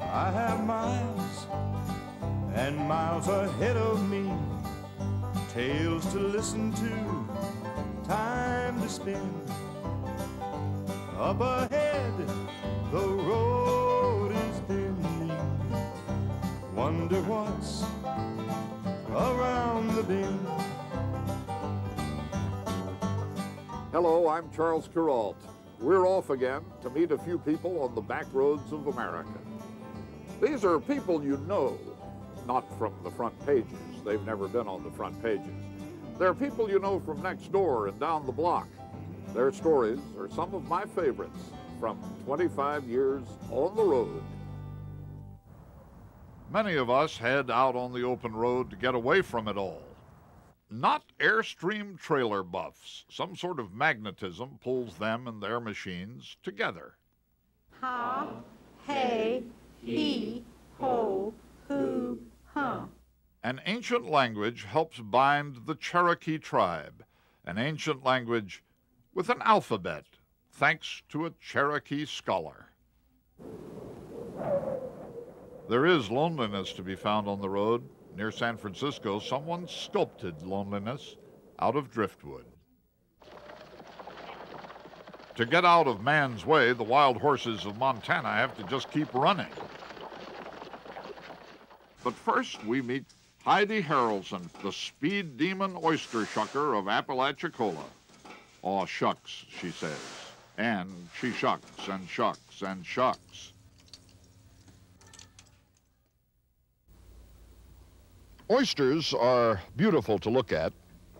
I have miles and miles ahead of me, tales to listen to, time to spend. Up ahead, the road is bending. Wonder what's around the bend. Hello, I'm Charles Kuralt. We're off again to meet a few people on the back roads of America. These are people you know, not from the front pages. They've never been on the front pages. They're people you know from next door and down the block. Their stories are some of my favorites from 25 years on the road. Many of us head out on the open road to get away from it all. Not Airstream trailer buffs. Some sort of magnetism pulls them and their machines together. Ha, hey, he, ho, who, huh. An ancient language helps bind the Cherokee tribe, an ancient language with an alphabet, thanks to a Cherokee scholar. There is loneliness to be found on the road. Near San Francisco, someone sculpted loneliness out of driftwood. To get out of man's way, the wild horses of Montana have to just keep running. But first, we meet Heidi Harrelson, the speed demon oyster shucker of Apalachicola. Aw, shucks, she says. And she shucks and shucks and shucks. Oysters are beautiful to look at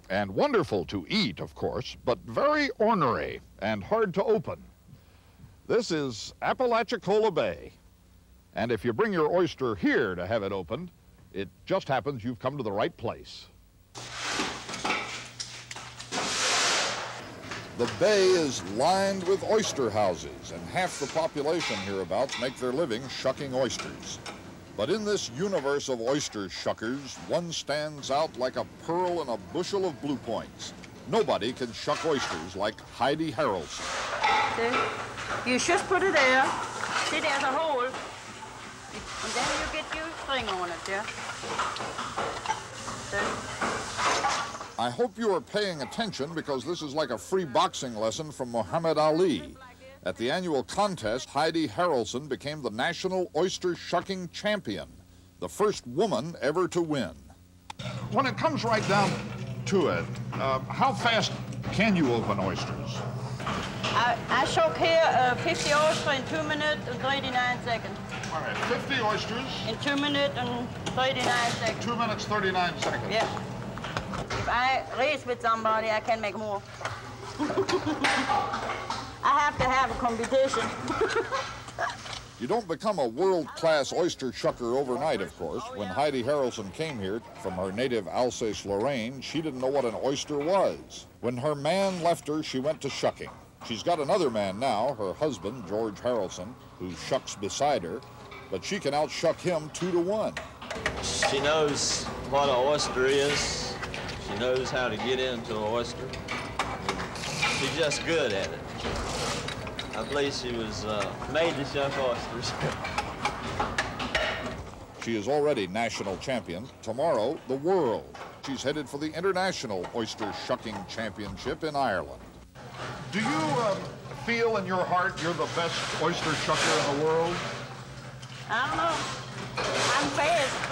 and wonderful to eat, of course, but very ornery and hard to open. This is Apalachicola Bay. And if you bring your oyster here to have it opened, it just happens you've come to the right place. The bay is lined with oyster houses, and half the population hereabouts make their living shucking oysters. But in this universe of oyster shuckers, one stands out like a pearl in a bushel of blue points. Nobody can shuck oysters like Heidi Harrelson. See? You just put it there. See, there's a hole. And then you get your string on it, yeah? See? I hope you are paying attention because this is like a free boxing lesson from Muhammad Ali. At the annual contest, Heidi Harrelson became the national oyster shucking champion, the first woman ever to win. When it comes right down to it, uh, how fast can you open oysters? I, I shook here uh, 50 oysters in 2 minutes and 39 seconds. All right, 50 oysters, In 2 minutes and 39 seconds. 2 minutes 39 seconds. Yeah. If I race with somebody, I can make more. I have to have a competition. You don't become a world-class oyster shucker overnight, of course. When Heidi Harrelson came here from her native Alsace-Lorraine, she didn't know what an oyster was. When her man left her, she went to shucking. She's got another man now, her husband, George Harrelson, who shucks beside her, but she can outshuck him two to one. She knows what an oyster is. She knows how to get into an oyster. She's just good at it. I believe she was uh, made to shuck oysters. She is already national champion. Tomorrow, the world. She's headed for the International Oyster Shucking Championship in Ireland. Do you um, feel in your heart you're the best oyster shucker in the world? I don't know. I'm fast.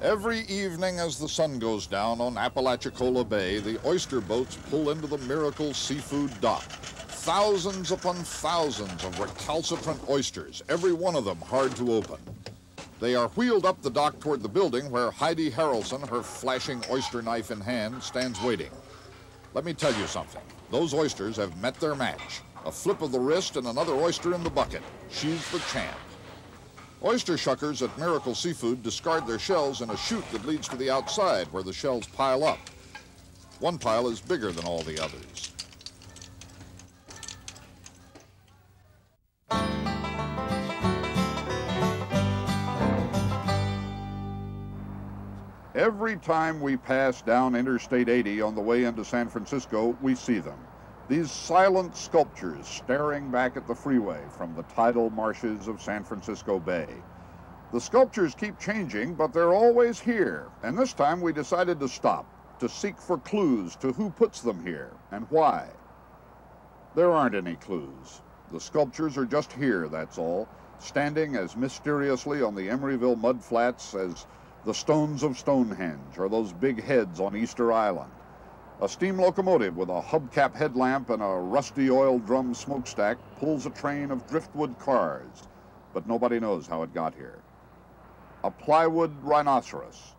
Every evening as the sun goes down on Apalachicola Bay, the oyster boats pull into the Miracle Seafood Dock. Thousands upon thousands of recalcitrant oysters, every one of them hard to open. They are wheeled up the dock toward the building where Heidi Harrelson, her flashing oyster knife in hand, stands waiting. Let me tell you something. Those oysters have met their match. A flip of the wrist and another oyster in the bucket. She's the champ. Oyster shuckers at Miracle Seafood discard their shells in a chute that leads to the outside where the shells pile up. One pile is bigger than all the others. Every time we pass down Interstate 80 on the way into San Francisco, we see them. These silent sculptures staring back at the freeway from the tidal marshes of San Francisco Bay. The sculptures keep changing, but they're always here. And this time we decided to stop, to seek for clues to who puts them here and why. There aren't any clues. The sculptures are just here, that's all, standing as mysteriously on the Emeryville mud flats as the stones of Stonehenge or those big heads on Easter Island. A steam locomotive with a hubcap headlamp and a rusty oil drum smokestack pulls a train of driftwood cars, but nobody knows how it got here. A plywood rhinoceros.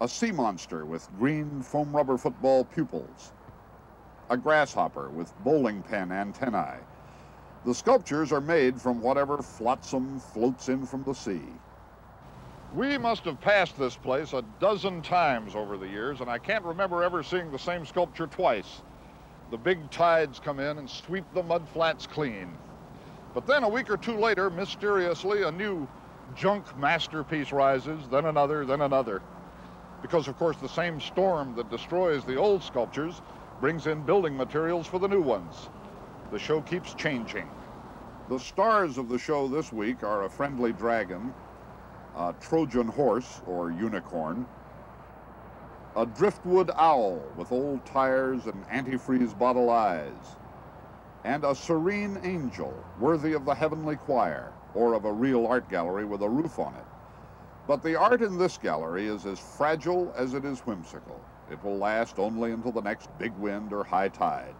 A sea monster with green foam rubber football pupils. A grasshopper with bowling pin antennae. The sculptures are made from whatever flotsam floats in from the sea. We must have passed this place a dozen times over the years, and I can't remember ever seeing the same sculpture twice. The big tides come in and sweep the mud flats clean. But then a week or two later, mysteriously, a new junk masterpiece rises, then another, then another. Because, of course, the same storm that destroys the old sculptures brings in building materials for the new ones. The show keeps changing. The stars of the show this week are a friendly dragon, a Trojan horse or unicorn, a driftwood owl with old tires and antifreeze bottle eyes, and a serene angel worthy of the heavenly choir or of a real art gallery with a roof on it. But the art in this gallery is as fragile as it is whimsical. It will last only until the next big wind or high tide.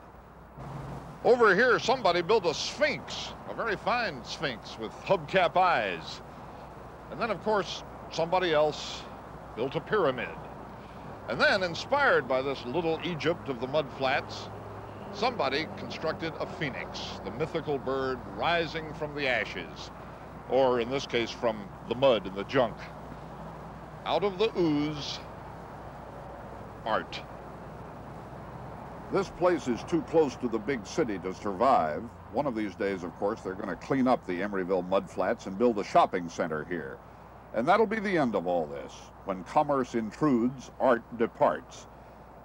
Over here, somebody built a sphinx, a very fine sphinx with hubcap eyes. And then, of course, somebody else built a pyramid. And then, inspired by this little Egypt of the mud flats, somebody constructed a phoenix, the mythical bird rising from the ashes, or in this case, from the mud and the junk. Out of the ooze, art. This place is too close to the big city to survive. One of these days, of course, they're going to clean up the Emeryville mud flats and build a shopping center here. And that'll be the end of all this. When commerce intrudes, art departs.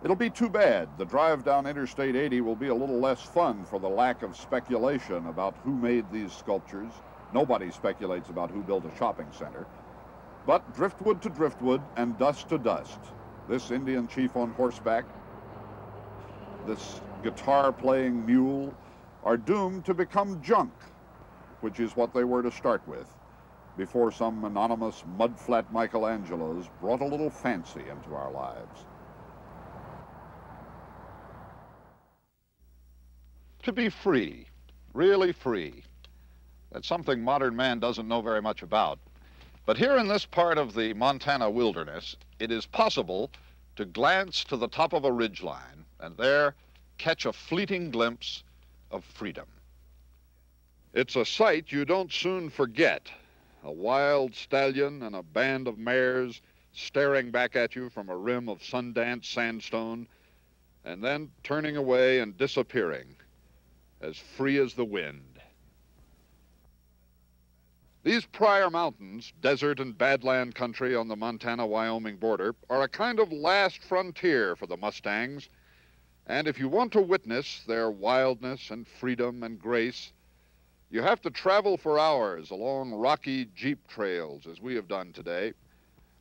It'll be too bad. The drive down Interstate 80 will be a little less fun for the lack of speculation about who made these sculptures. Nobody speculates about who built a shopping center. But driftwood to driftwood and dust to dust. This Indian chief on horseback this guitar playing mule, are doomed to become junk, which is what they were to start with, before some anonymous mudflat Michelangelos brought a little fancy into our lives. To be free, really free, that's something modern man doesn't know very much about. But here in this part of the Montana wilderness, it is possible to glance to the top of a ridgeline and there catch a fleeting glimpse of freedom. It's a sight you don't soon forget. A wild stallion and a band of mares staring back at you from a rim of Sundance sandstone, and then turning away and disappearing, as free as the wind. These Pryor Mountains, desert and badland country on the Montana-Wyoming border, are a kind of last frontier for the Mustangs and if you want to witness their wildness and freedom and grace, you have to travel for hours along rocky jeep trails, as we have done today,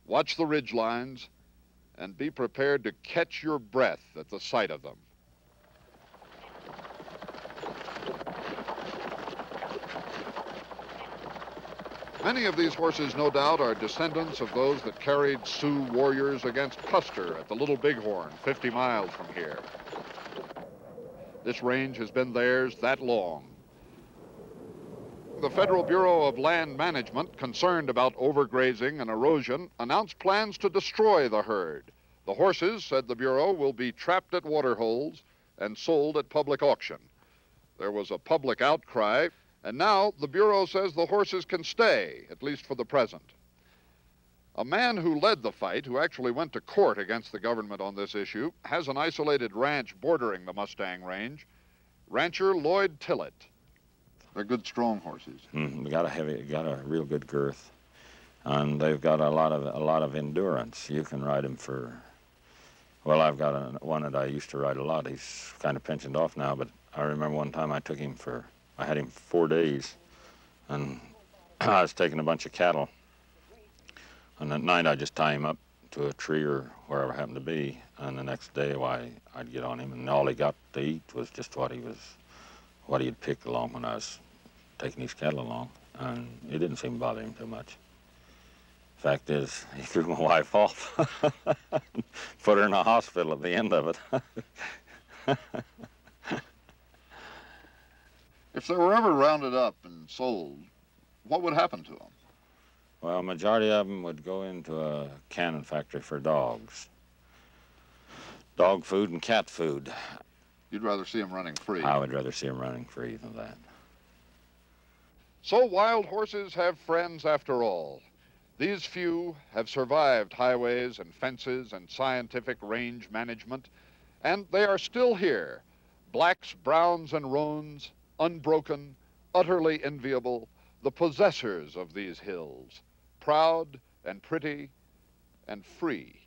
watch the ridge lines, and be prepared to catch your breath at the sight of them. Many of these horses, no doubt, are descendants of those that carried Sioux warriors against Custer at the Little Bighorn, 50 miles from here. This range has been theirs that long. The Federal Bureau of Land Management, concerned about overgrazing and erosion, announced plans to destroy the herd. The horses, said the Bureau, will be trapped at waterholes and sold at public auction. There was a public outcry, and now the Bureau says the horses can stay, at least for the present. A man who led the fight, who actually went to court against the government on this issue, has an isolated ranch bordering the Mustang Range. Rancher Lloyd Tillett. They're good, strong horses. Mm, got a heavy, got a real good girth. and they've got a lot of a lot of endurance. You can ride them for. Well, I've got a, one that I used to ride a lot. He's kind of pensioned off now, but I remember one time I took him for. I had him four days, and I was taking a bunch of cattle. And at night I just tie him up to a tree or wherever I happened to be, and the next day, why I'd get on him, and all he got to eat was just what he was, what he'd picked along when I was taking his cattle along, and it didn't seem to bother him too much. Fact is, he threw my wife off, put her in a hospital at the end of it. if they were ever rounded up and sold, what would happen to them? Well, majority of them would go into a cannon factory for dogs. Dog food and cat food. You'd rather see them running free? I would rather see them running free than that. So wild horses have friends after all. These few have survived highways and fences and scientific range management, and they are still here. Blacks, browns, and roans, unbroken, utterly enviable, the possessors of these hills, proud and pretty and free.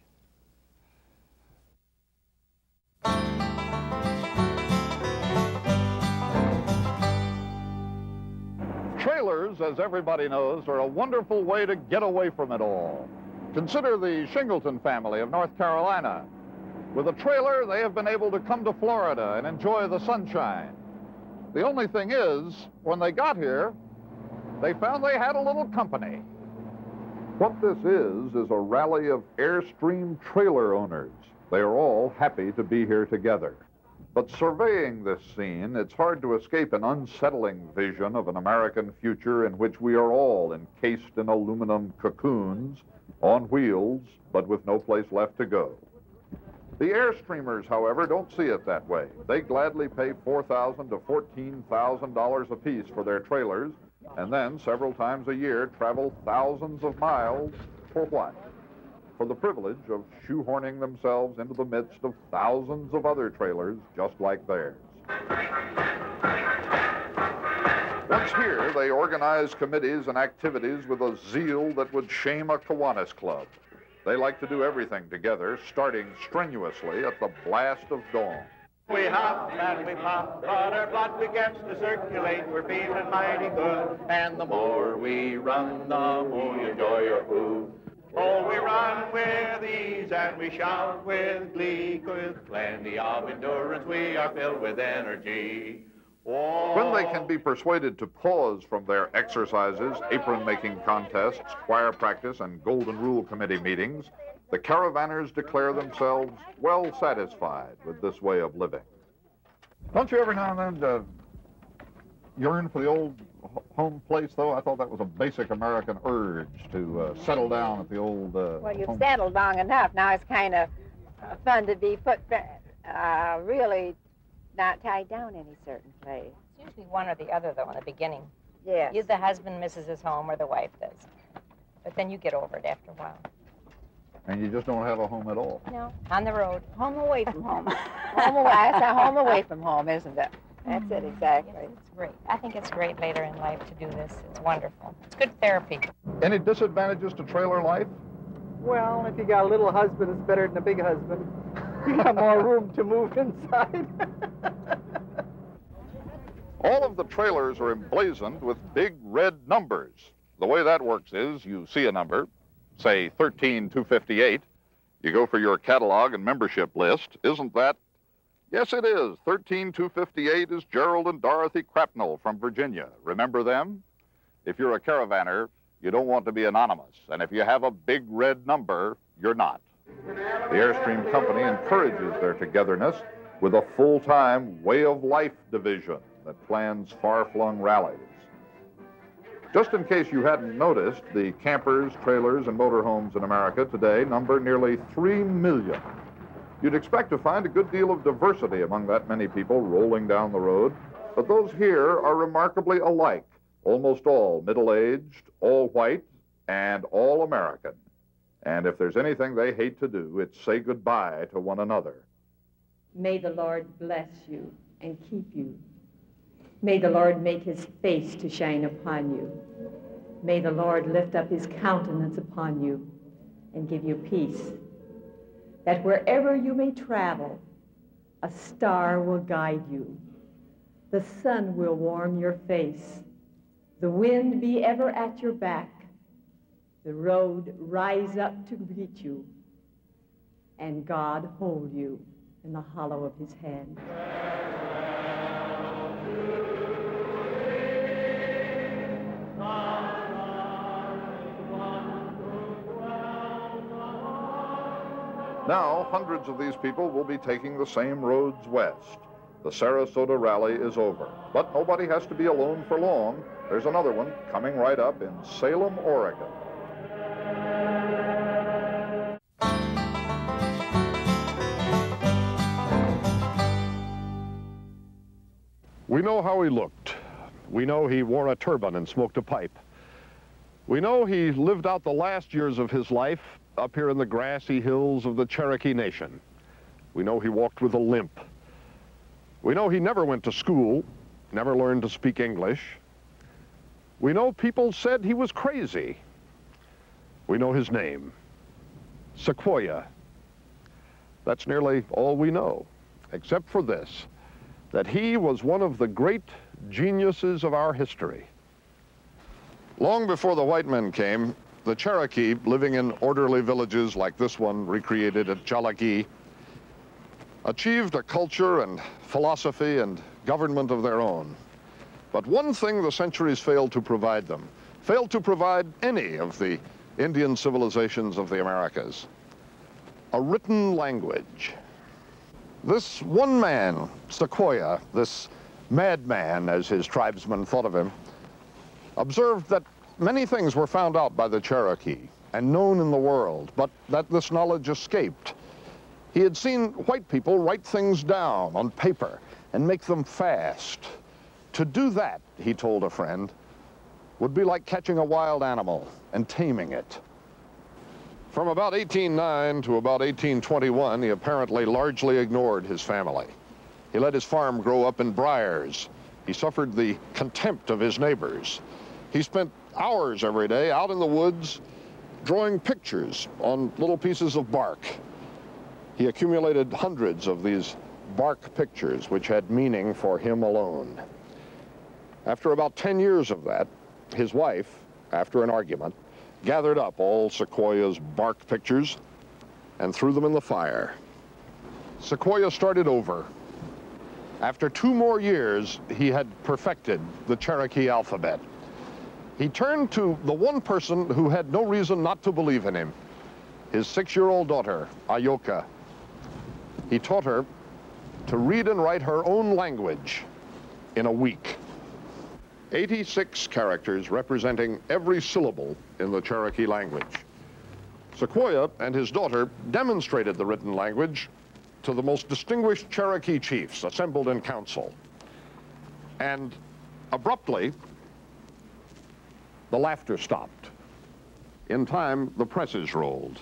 Trailers, as everybody knows, are a wonderful way to get away from it all. Consider the Shingleton family of North Carolina. With a trailer, they have been able to come to Florida and enjoy the sunshine. The only thing is, when they got here, they found they had a little company. What this is, is a rally of Airstream trailer owners. They are all happy to be here together. But surveying this scene, it's hard to escape an unsettling vision of an American future in which we are all encased in aluminum cocoons, on wheels, but with no place left to go. The Airstreamers, however, don't see it that way. They gladly pay 4,000 to $14,000 apiece for their trailers, and then several times a year travel thousands of miles for what? for the privilege of shoehorning themselves into the midst of thousands of other trailers just like theirs. Once here, they organize committees and activities with a zeal that would shame a Kiwanis club. They like to do everything together, starting strenuously at the blast of dawn. We hop and we pop, but our blood begins to circulate. We're feeling mighty good, and the more we run, the more you enjoy your food. Oh, we run with ease and we shout with glee, with plenty of endurance we are filled with energy. When they can be persuaded to pause from their exercises, apron making contests, choir practice, and Golden Rule Committee meetings, the caravanners declare themselves well satisfied with this way of living. Don't you every now and then uh, yearn for the old home place, though? I thought that was a basic American urge to uh, settle down at the old. Uh, well, you've home... settled long enough. Now it's kind of fun to be put uh, really not tied down any certain place. It's usually one or the other, though, in the beginning. Yes. Either the husband misses his home or the wife does. But then you get over it after a while. And you just don't have a home at all. No, on the road. Home away from home. home away. That's a home away from home, isn't it? That's it, mm-hmm. exactly. Yes, it's great. I think it's great later in life to do this. It's wonderful. It's good therapy. Any disadvantages to trailer life? Well, if you got a little husband, it's better than a big husband. You got more room to move inside. All of the trailers are emblazoned with big red numbers. The way that works is you see a number, say 13258, you go for your catalog and membership list. Isn't that Yes, it is. 13258 is Gerald and Dorothy Crapnell from Virginia. Remember them? If you're a caravaner, you don't want to be anonymous. And if you have a big red number, you're not. The Airstream Company encourages their togetherness with a full-time way of life division that plans far-flung rallies. Just in case you hadn't noticed, the campers, trailers, and motorhomes in America today number nearly 3 million. You'd expect to find a good deal of diversity among that many people rolling down the road, but those here are remarkably alike, almost all middle-aged, all white, and all American. And if there's anything they hate to do, it's say goodbye to one another. May the Lord bless you and keep you. May the Lord make his face to shine upon you. May the Lord lift up his countenance upon you and give you peace. That wherever you may travel, a star will guide you. The sun will warm your face. The wind be ever at your back. The road rise up to greet you. And God hold you in the hollow of his hand. Now, hundreds of these people will be taking the same roads west. The Sarasota rally is over, but nobody has to be alone for long. There's another one coming right up in Salem, Oregon. We know how he looked. We know he wore a turban and smoked a pipe. We know he lived out the last years of his life up here in the grassy hills of the Cherokee Nation. We know he walked with a limp. We know he never went to school, never learned to speak English. We know people said he was crazy. We know his name, Sequoyah. That's nearly all we know, except for this, that he was one of the great geniuses of our history. Long before the white men came, the Cherokee, living in orderly villages like this one recreated at Tsa-La-Gi, achieved a culture and philosophy and government of their own. But one thing the centuries failed to provide them, failed to provide any of the Indian civilizations of the Americas, a written language. This one man, Sequoyah, this madman, as his tribesmen thought of him, observed that many things were found out by the Cherokee and known in the world, but that this knowledge escaped. He had seen white people write things down on paper and make them fast. To do that, he told a friend, would be like catching a wild animal and taming it. From about 1809 to about 1821, he apparently largely ignored his family. He let his farm grow up in briars. He suffered the contempt of his neighbors. He spent hours every day out in the woods drawing pictures on little pieces of bark. He accumulated hundreds of these bark pictures, which had meaning for him alone. After about 10 years of that, his wife, after an argument, gathered up all Sequoyah's bark pictures and threw them in the fire. Sequoyah started over. After two more years, he had perfected the Cherokee alphabet. He turned to the one person who had no reason not to believe in him, his six-year-old daughter, Ayoka. He taught her to read and write her own language in a week. 86 characters representing every syllable in the Cherokee language. Sequoyah and his daughter demonstrated the written language to the most distinguished Cherokee chiefs assembled in council. And abruptly, the laughter stopped. In time, the presses rolled.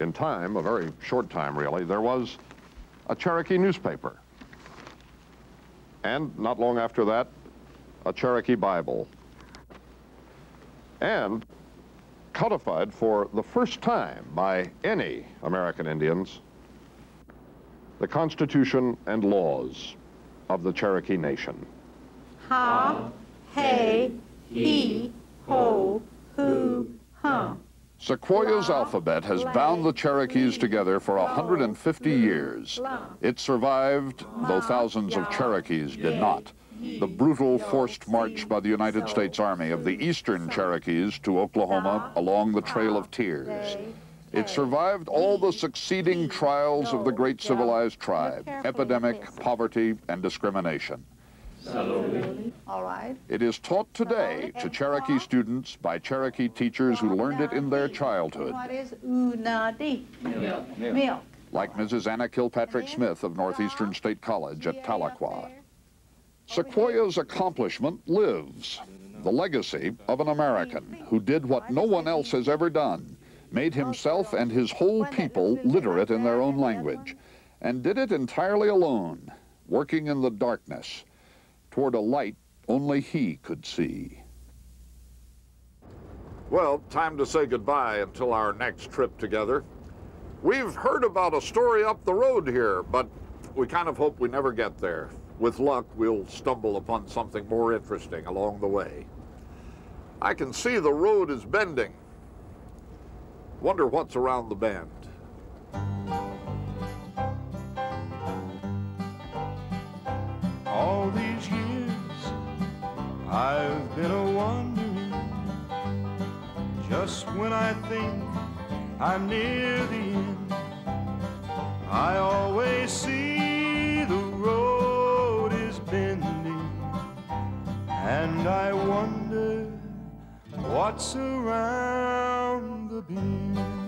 In time, a very short time really, there was a Cherokee newspaper. And not long after that, a Cherokee Bible. And codified for the first time by any American Indians, the Constitution and laws of the Cherokee Nation. Ha, hey, he, ho, who, huh. Sequoyah's alphabet has bound the Cherokees together for 150 years. It survived, though thousands of Cherokees did not, the brutal forced march by the United States Army of the eastern Cherokees to Oklahoma along the Trail of Tears. It survived all the succeeding trials of the great civilized tribe, epidemic, poverty, and discrimination. All right. It is taught today to Cherokee students by Cherokee teachers who learned it in their childhood, What is unadi? Milk. Milk. like Mrs. Anna Kilpatrick Smith of Northeastern State College at Tahlequah. Sequoyah's accomplishment lives, the legacy of an American who did what no one else has ever done, made himself and his whole people literate in their own language, and did it entirely alone, working in the darkness, toward a light only he could see. Well, time to say goodbye until our next trip together. We've heard about a story up the road here, but we kind of hope we never get there. With luck, we'll stumble upon something more interesting along the way. I can see the road is bending. Wonder what's around the bend. All these years I've been a wandering. Just when I think I'm near the end, I always see the road is bending, and I wonder what's around the beam.